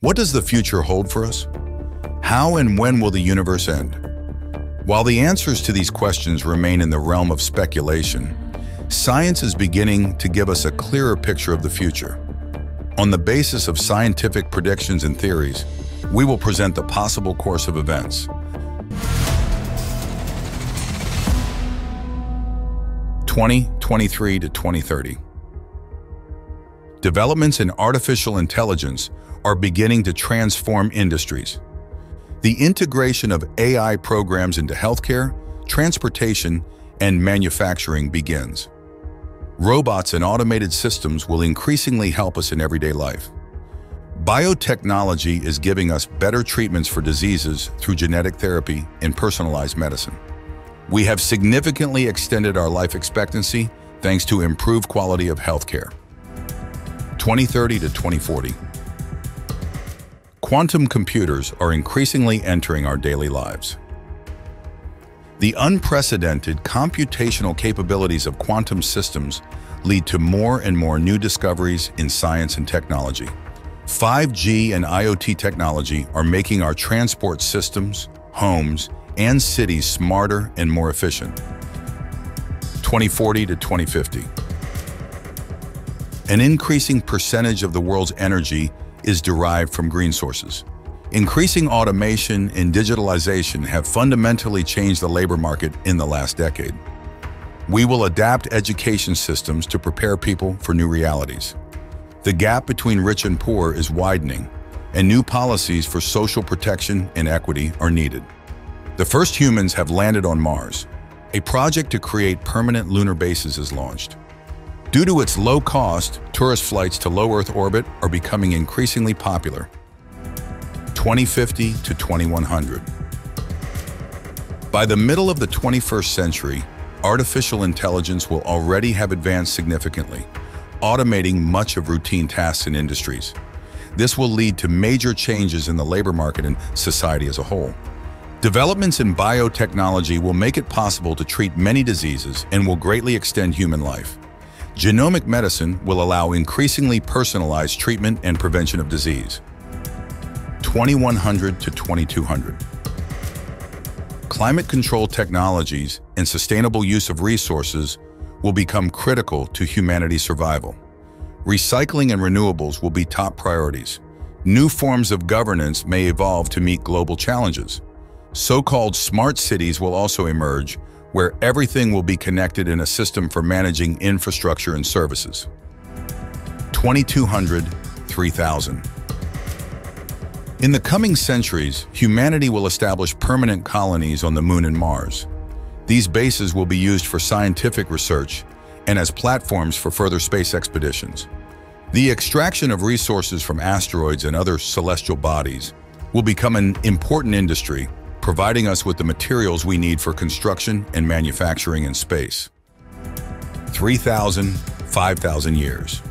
What does the future hold for us? How and when will the universe end? While the answers to these questions remain in the realm of speculation, science is beginning to give us a clearer picture of the future. On the basis of scientific predictions and theories, we will present the possible course of events. 2023 to 2030. Developments in artificial intelligence are beginning to transform industries. The integration of AI programs into healthcare, transportation, and manufacturing begins. Robots and automated systems will increasingly help us in everyday life. Biotechnology is giving us better treatments for diseases through genetic therapy and personalized medicine. We have significantly extended our life expectancy thanks to improved quality of healthcare. 2030 to 2040. Quantum computers are increasingly entering our daily lives. The unprecedented computational capabilities of quantum systems lead to more and more new discoveries in science and technology. 5G and IoT technology are making our transport systems, homes, and cities smarter and more efficient. 2040 to 2050. An increasing percentage of the world's energy is derived from green sources. Increasing automation and digitalization have fundamentally changed the labor market in the last decade. We will adapt education systems to prepare people for new realities. The gap between rich and poor is widening, and new policies for social protection and equity are needed. The first humans have landed on Mars. A project to create permanent lunar bases is launched. Due to its low cost, tourist flights to low Earth orbit are becoming increasingly popular. 2050 to 2100. By the middle of the 21st century, artificial intelligence will already have advanced significantly, automating much of routine tasks in industries. This will lead to major changes in the labor market and society as a whole. Developments in biotechnology will make it possible to treat many diseases and will greatly extend human life. Genomic medicine will allow increasingly personalized treatment and prevention of disease. 2100 to 2200. Climate control technologies and sustainable use of resources will become critical to humanity's survival. Recycling and renewables will be top priorities. New forms of governance may evolve to meet global challenges. So-called smart cities will also emerge, where everything will be connected in a system for managing infrastructure and services. 2200, 3000. In the coming centuries, humanity will establish permanent colonies on the Moon and Mars. These bases will be used for scientific research and as platforms for further space expeditions. The extraction of resources from asteroids and other celestial bodies will become an important industry providing us with the materials we need for construction and manufacturing in space. 3,000, 5,000 years.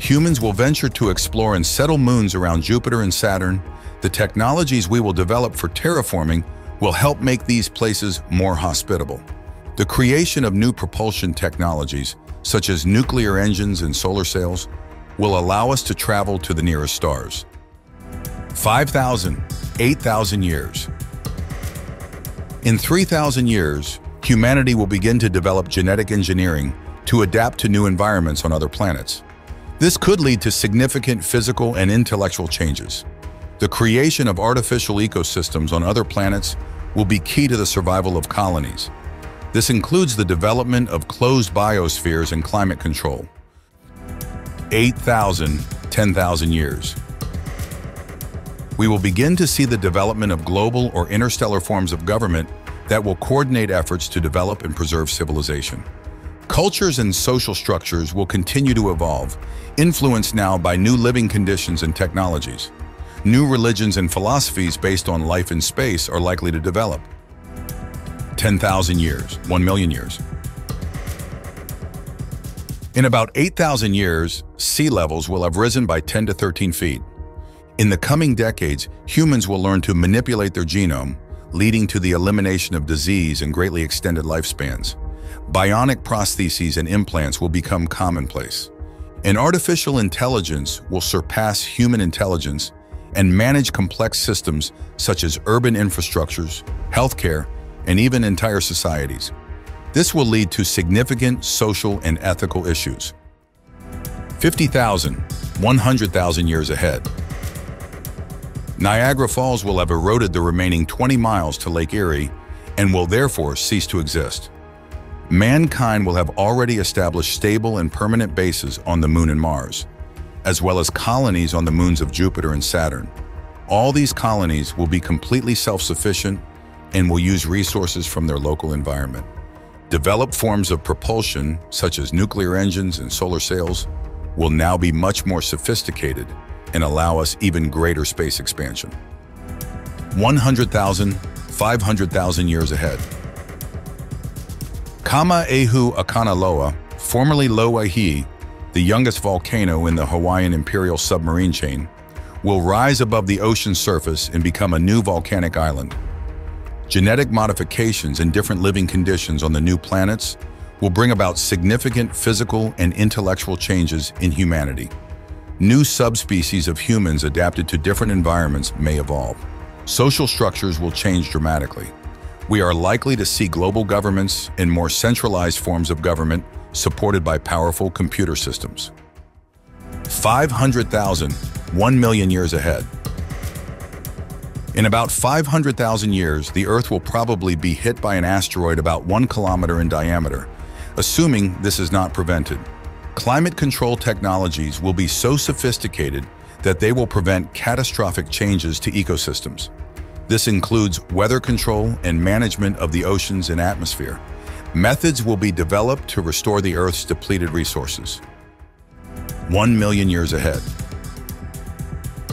Humans will venture to explore and settle moons around Jupiter and Saturn. The technologies we will develop for terraforming will help make these places more hospitable. The creation of new propulsion technologies, such as nuclear engines and solar sails, will allow us to travel to the nearest stars. 5,000, 8,000 years. In 3,000 years, humanity will begin to develop genetic engineering to adapt to new environments on other planets. This could lead to significant physical and intellectual changes. The creation of artificial ecosystems on other planets will be key to the survival of colonies. This includes the development of closed biospheres and climate control. 8,000, 10,000 years we will begin to see the development of global or interstellar forms of government that will coordinate efforts to develop and preserve civilization. Cultures and social structures will continue to evolve, influenced now by new living conditions and technologies. New religions and philosophies based on life in space are likely to develop. 10,000 years, 1 million years. In about 8,000 years, sea levels will have risen by 10 to 13 feet. In the coming decades, humans will learn to manipulate their genome, leading to the elimination of disease and greatly extended lifespans. Bionic prostheses and implants will become commonplace. And artificial intelligence will surpass human intelligence and manage complex systems such as urban infrastructures, healthcare, and even entire societies. This will lead to significant social and ethical issues. 50,000, 100,000 years ahead. Niagara Falls will have eroded the remaining 20 miles to Lake Erie and will therefore cease to exist. Mankind will have already established stable and permanent bases on the Moon and Mars, as well as colonies on the moons of Jupiter and Saturn. All these colonies will be completely self-sufficient and will use resources from their local environment. Developed forms of propulsion, such as nuclear engines and solar sails, will now be much more sophisticated and allow us even greater space expansion. 100,000, 500,000 years ahead. Kamaʻehuakanaloa, formerly Loihi, the youngest volcano in the Hawaiian Imperial submarine chain, will rise above the ocean surface and become a new volcanic island. Genetic modifications and different living conditions on the new planets will bring about significant physical and intellectual changes in humanity. New subspecies of humans adapted to different environments may evolve. Social structures will change dramatically. We are likely to see global governments and more centralized forms of government supported by powerful computer systems. 500,000, 1 million years ahead. In about 500,000 years, the Earth will probably be hit by an asteroid about one kilometer in diameter, assuming this is not prevented. Climate control technologies will be so sophisticated that they will prevent catastrophic changes to ecosystems. This includes weather control and management of the oceans and atmosphere. Methods will be developed to restore the Earth's depleted resources. One million years ahead.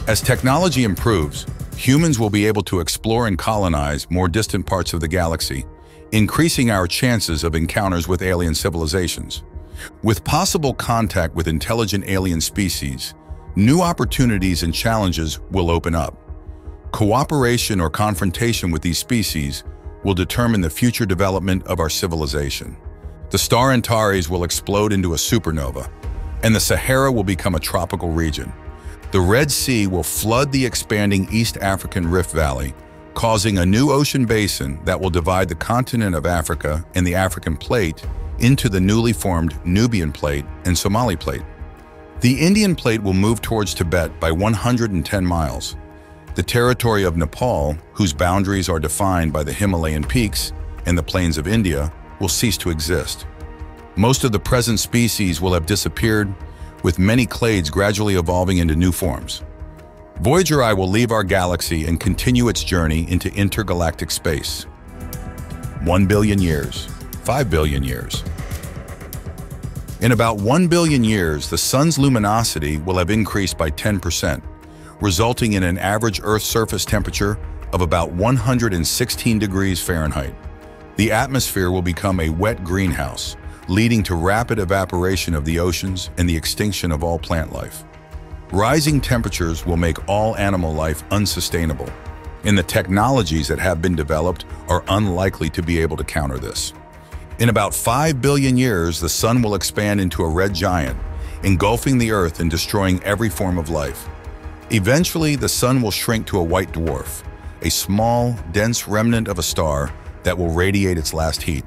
As technology improves, humans will be able to explore and colonize more distant parts of the galaxy, increasing our chances of encounters with alien civilizations. With possible contact with intelligent alien species, new opportunities and challenges will open up. Cooperation or confrontation with these species will determine the future development of our civilization. The star Antares will explode into a supernova, and the Sahara will become a tropical region. The Red Sea will flood the expanding East African Rift Valley, causing a new ocean basin that will divide the continent of Africa and the African Plate into the newly formed Nubian Plate and Somali Plate. The Indian Plate will move towards Tibet by 110 miles. The territory of Nepal, whose boundaries are defined by the Himalayan peaks and the plains of India, will cease to exist. Most of the present species will have disappeared with many clades gradually evolving into new forms. Voyager I will leave our galaxy and continue its journey into intergalactic space. 1 billion years, 5 billion years. In about 1 billion years, the Sun's luminosity will have increased by 10%, resulting in an average Earth surface temperature of about 116 degrees Fahrenheit. The atmosphere will become a wet greenhouse, leading to rapid evaporation of the oceans and the extinction of all plant life. Rising temperatures will make all animal life unsustainable, and the technologies that have been developed are unlikely to be able to counter this. In about 5 billion years, the sun will expand into a red giant, engulfing the Earth and destroying every form of life. Eventually, the sun will shrink to a white dwarf, a small, dense remnant of a star that will radiate its last heat.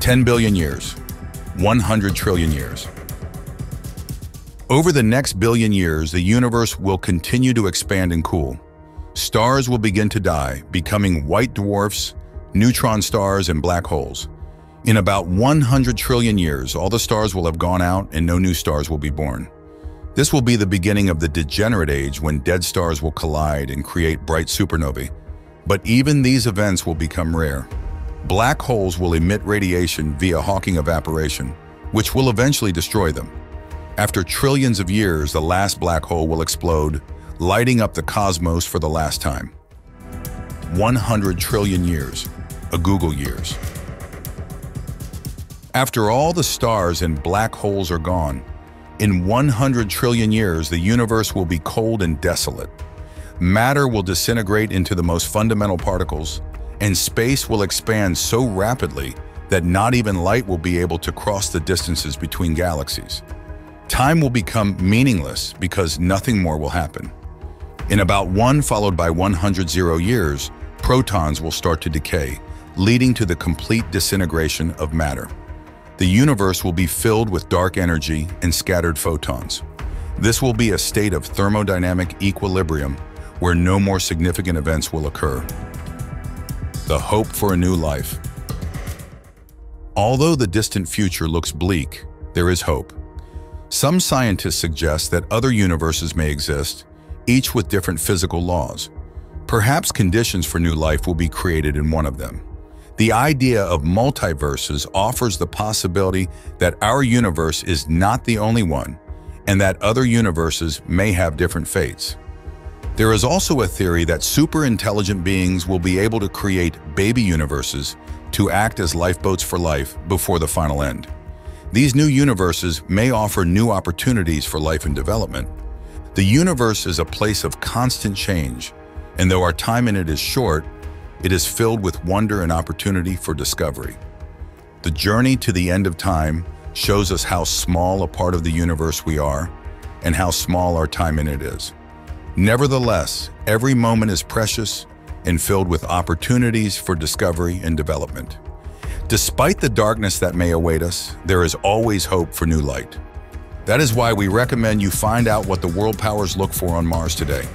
10 billion years, 100 trillion years. Over the next billion years, the universe will continue to expand and cool. Stars will begin to die, becoming white dwarfs, neutron stars, and black holes. In about 100 trillion years, all the stars will have gone out and no new stars will be born. This will be the beginning of the degenerate age when dead stars will collide and create bright supernovae. But even these events will become rare. Black holes will emit radiation via Hawking evaporation, which will eventually destroy them. After trillions of years, the last black hole will explode, lighting up the cosmos for the last time. 100 trillion years, a googol years. After all the stars and black holes are gone, in 100 trillion years, the universe will be cold and desolate. Matter will disintegrate into the most fundamental particles, and space will expand so rapidly that not even light will be able to cross the distances between galaxies. Time will become meaningless because nothing more will happen. In about 1 followed by 100 zero years, protons will start to decay, leading to the complete disintegration of matter. The universe will be filled with dark energy and scattered photons. This will be a state of thermodynamic equilibrium where no more significant events will occur. The hope for a new life. Although the distant future looks bleak, there is hope. Some scientists suggest that other universes may exist, each with different physical laws. Perhaps conditions for new life will be created in one of them. The idea of multiverses offers the possibility that our universe is not the only one and that other universes may have different fates. There is also a theory that super intelligent beings will be able to create baby universes to act as lifeboats for life before the final end. These new universes may offer new opportunities for life and development. The universe is a place of constant change, and though our time in it is short, it is filled with wonder and opportunity for discovery. The journey to the end of time shows us how small a part of the universe we are and how small our time in it is. Nevertheless, every moment is precious and filled with opportunities for discovery and development. Despite the darkness that may await us, there is always hope for new light. That is why we recommend you find out what the world powers look for on Mars today.